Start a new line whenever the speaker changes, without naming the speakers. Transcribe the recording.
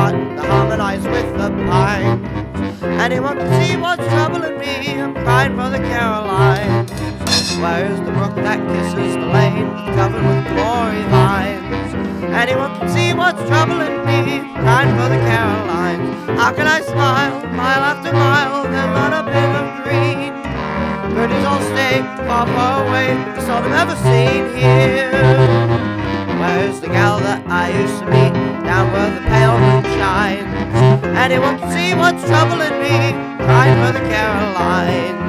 heart to harmonize with the pine. Anyone can see what's troubling me, I'm crying for the Caroline. Where is the brook that kisses the lane covered with glory vines? Anyone can see what's troubling me, I'm crying for the Caroline. How can I smile, mile after mile, there's not a bit of green? Birdies all stay far, far away, I saw them ever seen here. Where's the gal that I used to meet down where the pale shines? Anyone see what's troubling me, crying for the Carolines.